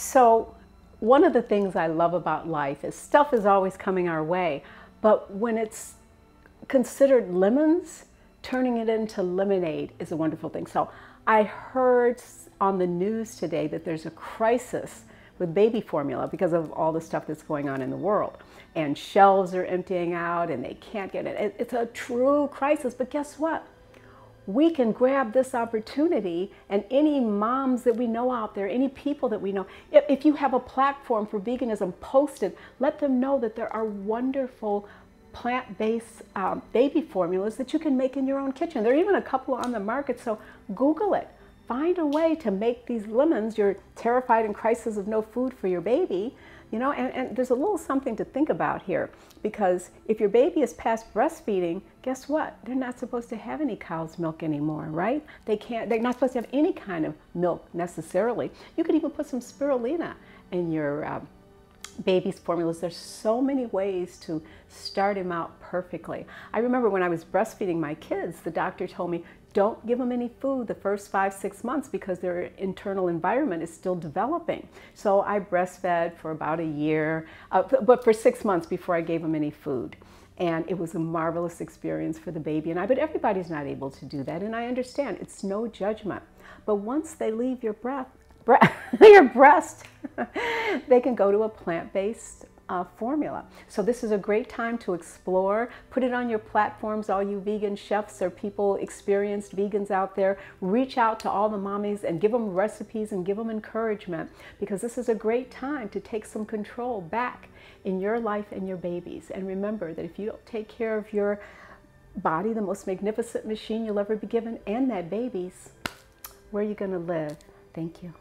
So, one of the things I love about life is stuff is always coming our way, but when it's considered lemons, turning it into lemonade is a wonderful thing. So, I heard on the news today that there's a crisis with baby formula because of all the stuff that's going on in the world. And shelves are emptying out and they can't get it. It's a true crisis, but guess what? We can grab this opportunity and any moms that we know out there, any people that we know, if, you have a platform for veganism, post it. Let them know that there are wonderful plant-based um, baby formulas that you can make in your own kitchen. There are even a couple on the market, so Google it. Find a way to make these lemons. You're terrified in crisis of no food for your baby. You know, and, and there's a little something to think about here because if your baby is past breastfeeding, guess what? They're not supposed to have any cow's milk anymore, right? They can't, they're not supposed to have any kind of milk necessarily. You could even put some spirulina in your uh, baby's formulas. There's so many ways to start him out perfectly. I remember when I was breastfeeding my kids, the doctor told me, don't give them any food the first five, six months because their internal environment is still developing. So I breastfed for about a year, uh, but for six months before I gave them any food. And it was a marvelous experience for the baby and I, but everybody's not able to do that. And I understand, it's no judgment. But once they leave your breath, breath your breast, they can go to a plant-based uh, formula. So this is a great time to explore. Put it on your platforms, all you vegan chefs or people, experienced vegans out there. Reach out to all the mommies and give them recipes and give them encouragement because this is a great time to take some control back in your life and your babies. And remember that if you don't take care of your body, the most magnificent machine you'll ever be given, and that baby's, where are you going to live? Thank you.